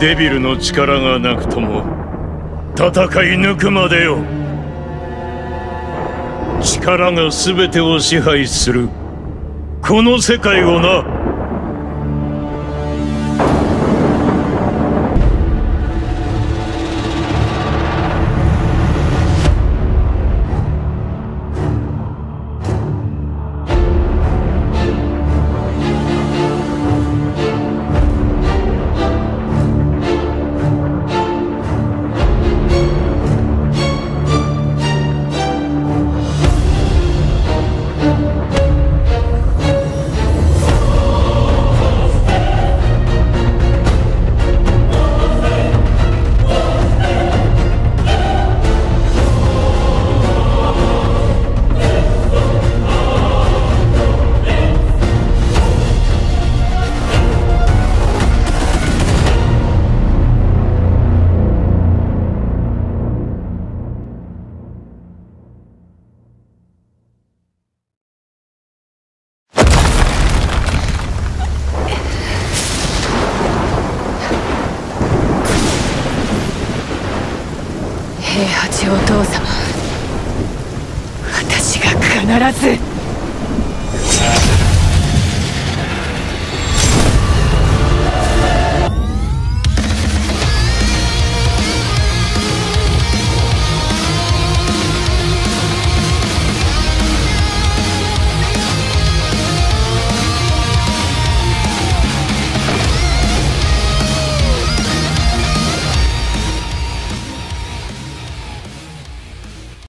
デビルの力がなくとも戦い抜くまでよ。力が全てを支配する。この世界をな。平八お父様。私が必ず。